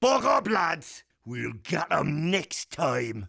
Buck up, lads. We'll get 'em next time.